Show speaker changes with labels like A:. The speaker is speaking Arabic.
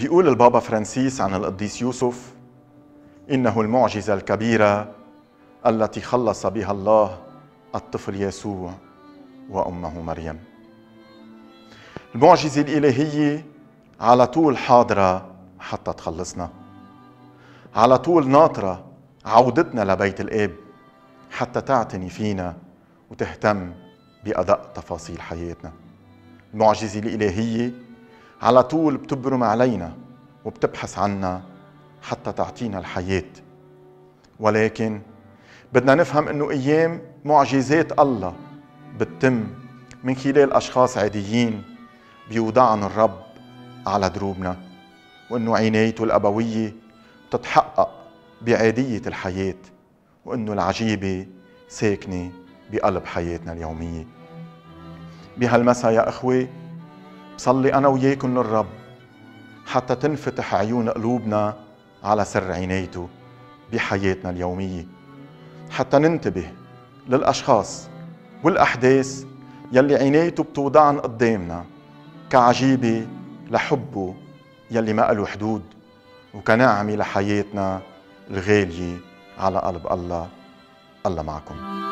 A: بيقول البابا فرانسيس عن القديس يوسف إنه المعجزة الكبيرة التي خلص بها الله الطفل يسوع وأمه مريم. المعجزة الإلهية على طول حاضرة حتى تخلصنا على طول ناطرة عودتنا لبيت الآب حتى تعتني فينا وتهتم بأدق تفاصيل حياتنا. المعجزة الإلهية على طول بتبرم علينا وبتبحث عنا حتى تعطينا الحياة. ولكن بدنا نفهم إنه أيام معجزات الله بتتم من خلال أشخاص عاديين بيوضعهم الرب على دروبنا وإنه عنايته الأبوية تتحقق بعادية الحياة وإنه العجيبة ساكنة بقلب حياتنا اليومية. بهالمساء يا إخوة بصلي أنا وياكم للرب حتى تنفتح عيون قلوبنا على سر عنايته بحياتنا اليومية حتى ننتبه للأشخاص والأحداث يلي عنايته بتوضعن قدامنا كعجيبة لحبه يلي ما له حدود وكنعمه لحياتنا الغالية على قلب الله. الله معكم.